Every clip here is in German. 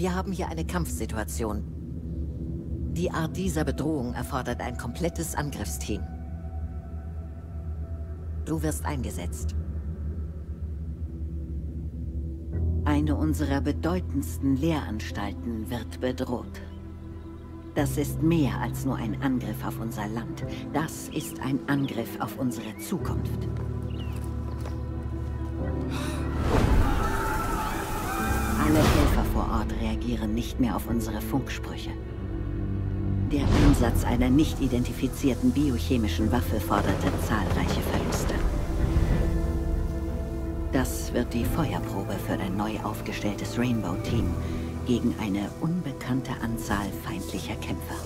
Wir haben hier eine Kampfsituation. Die Art dieser Bedrohung erfordert ein komplettes Angriffsteam. Du wirst eingesetzt. Eine unserer bedeutendsten Lehranstalten wird bedroht. Das ist mehr als nur ein Angriff auf unser Land. Das ist ein Angriff auf unsere Zukunft. Alle vor Ort reagieren nicht mehr auf unsere Funksprüche. Der Einsatz einer nicht identifizierten biochemischen Waffe forderte zahlreiche Verluste. Das wird die Feuerprobe für ein neu aufgestelltes Rainbow-Team gegen eine unbekannte Anzahl feindlicher Kämpfer.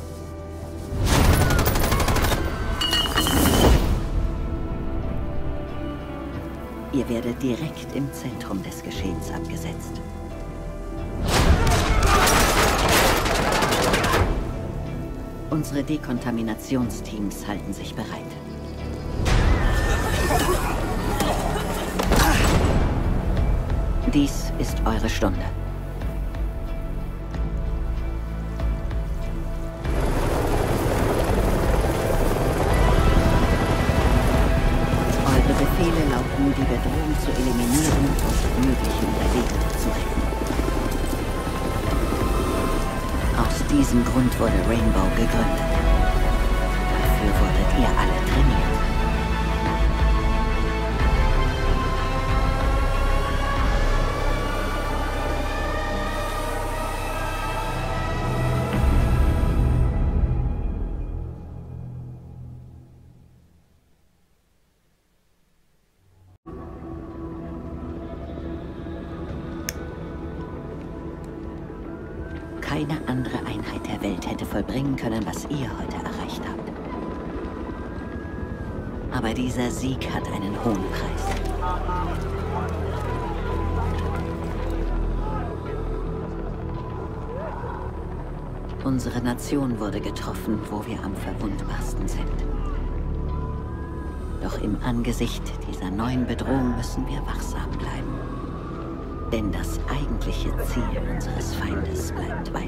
Ihr werdet direkt im Zentrum des Geschehens abgesetzt. Unsere Dekontaminationsteams halten sich bereit. Dies ist eure Stunde. Eure Befehle lauten, die Bedrohung zu eliminieren und mögliche Überlebende zu retten. Diesem Grund wurde Rainbow gegründet. Dafür wurdet ihr alle trainiert. Keine andere Einheit der Welt hätte vollbringen können, was ihr heute erreicht habt. Aber dieser Sieg hat einen hohen Preis. Unsere Nation wurde getroffen, wo wir am verwundbarsten sind. Doch im Angesicht dieser neuen Bedrohung müssen wir wachsam bleiben. Denn das eigentliche Ziel unseres Feindes bleibt weiter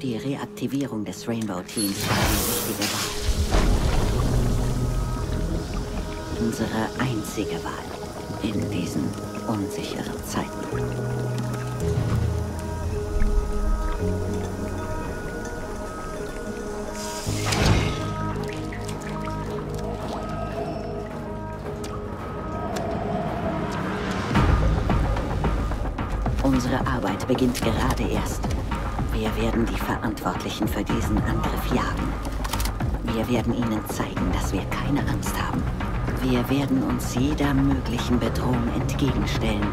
Die Reaktivierung des Rainbow-Teams war die richtige Wahl. Unsere einzige Wahl in diesen unsicheren Zeiten. Unsere Arbeit beginnt gerade erst. Wir werden die Verantwortlichen für diesen Angriff jagen. Wir werden ihnen zeigen, dass wir keine Angst haben. Wir werden uns jeder möglichen Bedrohung entgegenstellen.